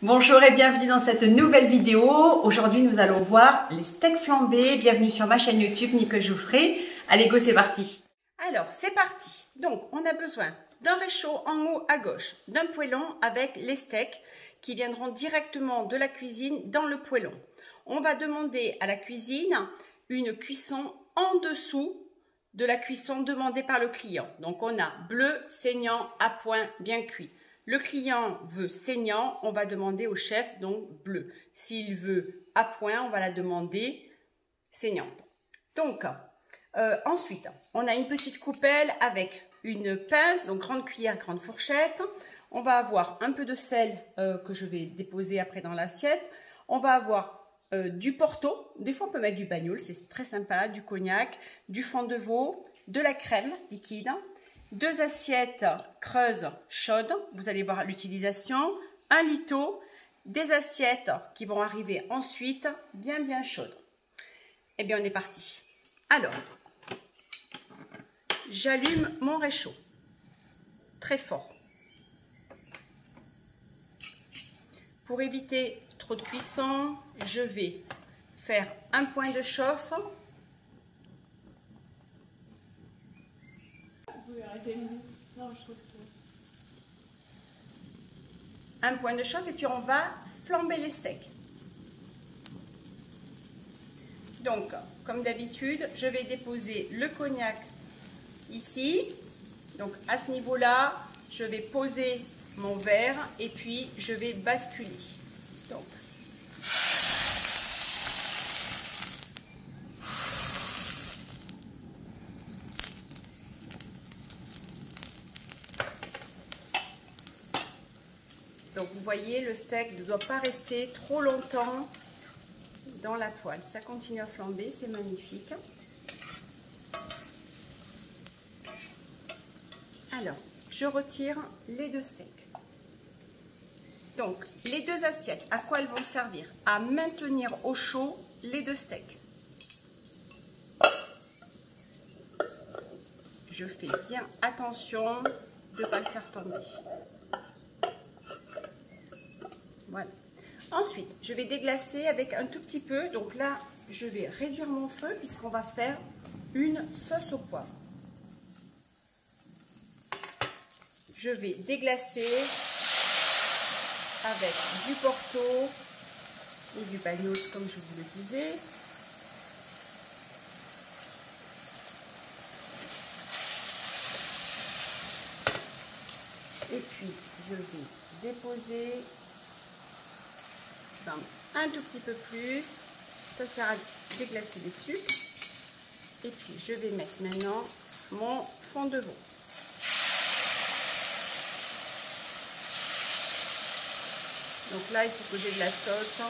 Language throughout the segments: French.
Bonjour et bienvenue dans cette nouvelle vidéo. Aujourd'hui, nous allons voir les steaks flambés. Bienvenue sur ma chaîne YouTube Nicole Jouffré. Allez, go, c'est parti. Alors, c'est parti. Donc, on a besoin d'un réchaud en haut à gauche, d'un poêlon avec les steaks qui viendront directement de la cuisine dans le poêlon. On va demander à la cuisine une cuisson en dessous de la cuisson demandée par le client. Donc, on a bleu, saignant, à point, bien cuit. Le client veut saignant, on va demander au chef donc bleu. S'il veut à point, on va la demander saignante. Donc, euh, ensuite, on a une petite coupelle avec une pince, donc grande cuillère, grande fourchette. On va avoir un peu de sel euh, que je vais déposer après dans l'assiette. On va avoir euh, du porto, des fois on peut mettre du bagnoul, c'est très sympa, du cognac, du fond de veau, de la crème liquide, deux assiettes creuses chaudes, vous allez voir l'utilisation, un lito, des assiettes qui vont arriver ensuite bien bien chaudes. Eh bien on est parti. Alors, j'allume mon réchaud, très fort. Pour éviter trop de cuisson, je vais faire un point de chauffe Un point de chauffe et puis on va flamber les steaks. Donc, comme d'habitude, je vais déposer le cognac ici. Donc, à ce niveau-là, je vais poser mon verre et puis je vais basculer. Donc vous voyez, le steak ne doit pas rester trop longtemps dans la poêle. Ça continue à flamber, c'est magnifique. Alors, je retire les deux steaks. Donc, les deux assiettes, à quoi elles vont servir? À maintenir au chaud les deux steaks. Je fais bien attention de ne pas le faire tomber. Ensuite, je vais déglacer avec un tout petit peu. Donc là, je vais réduire mon feu puisqu'on va faire une sauce au poivre. Je vais déglacer avec du porto et du bagnols comme je vous le disais. Et puis, je vais déposer un tout petit peu plus. Ça sert à déglacer les sucres. Et puis, je vais mettre maintenant mon fond de veau. Donc là, il faut que j'ai de la sauce.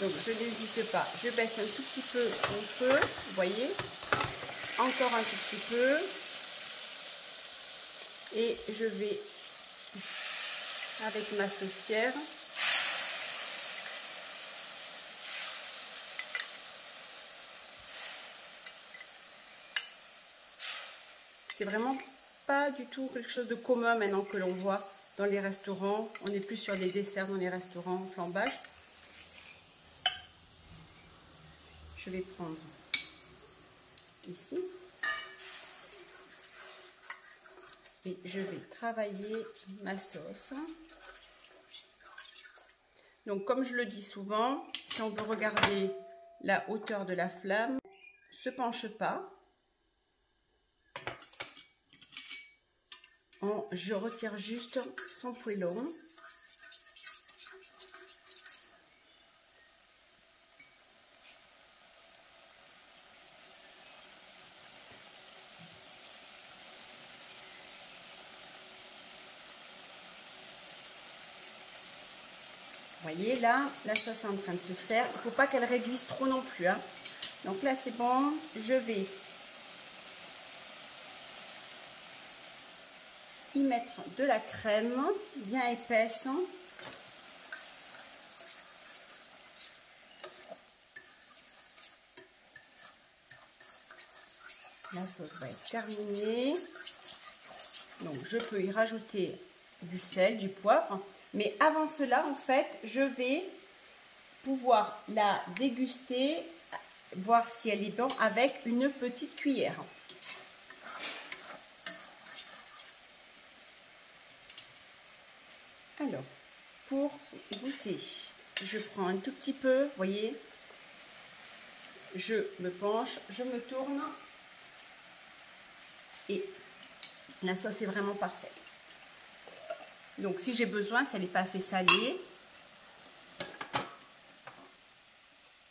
Donc, je n'hésite pas. Je baisse un tout petit peu mon feu. Voyez Encore un tout petit peu. Et je vais, avec ma saucière, C'est vraiment pas du tout quelque chose de commun maintenant que l'on voit dans les restaurants. On est plus sur des desserts dans les restaurants, flambage. Je vais prendre ici. Et je vais travailler ma sauce. Donc comme je le dis souvent, si on veut regarder la hauteur de la flamme, se penche pas. Je retire juste son poêlon. Vous voyez là, la sauce est en train de se faire. Il ne faut pas qu'elle réduise trop non plus. Hein. Donc là c'est bon. Je vais y mettre de la crème bien épaisse. La sauce va être terminée. Donc je peux y rajouter du sel, du poivre. Mais avant cela, en fait, je vais pouvoir la déguster, voir si elle est bonne avec une petite cuillère. Alors, pour goûter, je prends un tout petit peu, voyez, je me penche, je me tourne et la sauce est vraiment parfaite. Donc si j'ai besoin, ça n'est pas assez salé.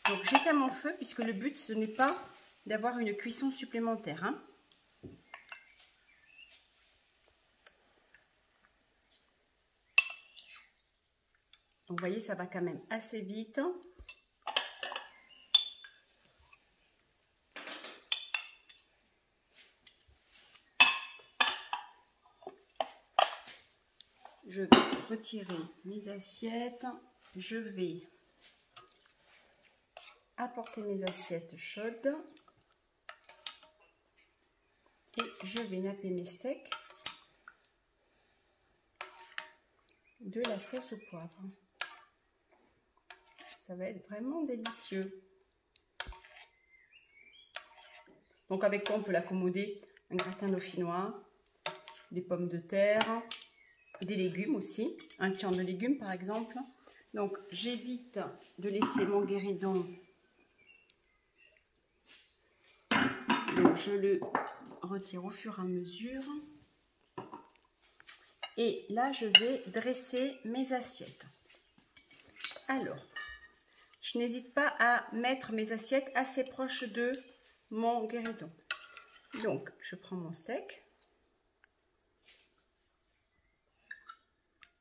Donc j'éteins mon feu puisque le but ce n'est pas d'avoir une cuisson supplémentaire. Hein. Vous voyez, ça va quand même assez vite. Je vais retirer mes assiettes. Je vais apporter mes assiettes chaudes. Et je vais napper mes steaks de la sauce au poivre. Ça va être vraiment délicieux. Donc avec quoi on peut l'accommoder? Un gratin dauphinois, des pommes de terre, des légumes aussi, un tiers de légumes par exemple. Donc j'évite de laisser mon guéridon. Je le retire au fur et à mesure. Et là je vais dresser mes assiettes. Alors, je n'hésite pas à mettre mes assiettes assez proches de mon guéridon. Donc, je prends mon steak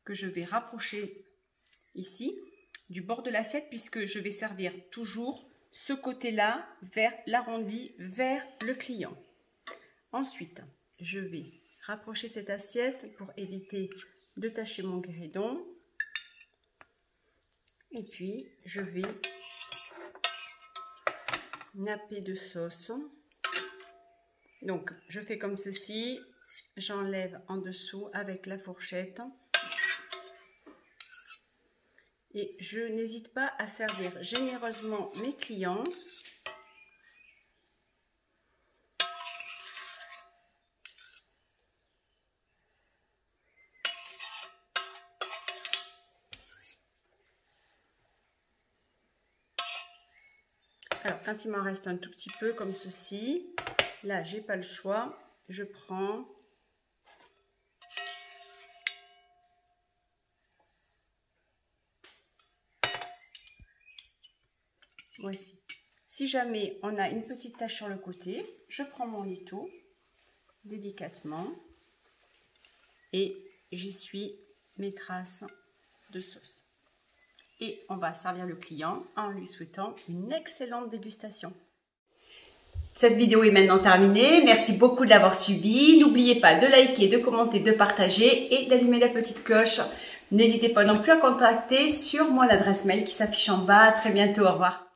que je vais rapprocher ici du bord de l'assiette puisque je vais servir toujours ce côté-là vers l'arrondi vers le client. Ensuite, je vais rapprocher cette assiette pour éviter de tacher mon guéridon. Et puis, je vais napper de sauce. Donc, je fais comme ceci. J'enlève en dessous avec la fourchette. Et je n'hésite pas à servir généreusement mes clients. Alors, quand il m'en reste un tout petit peu comme ceci, là, j'ai pas le choix. Je prends Voici. Si jamais on a une petite tache sur le côté, je prends mon lito délicatement et j'essuie mes traces de sauce et on va servir le client en lui souhaitant une excellente dégustation. Cette vidéo est maintenant terminée. Merci beaucoup de l'avoir suivi. N'oubliez pas de liker, de commenter, de partager et d'allumer la petite cloche. N'hésitez pas non plus à contacter sur mon adresse mail qui s'affiche en bas. À très bientôt. Au revoir.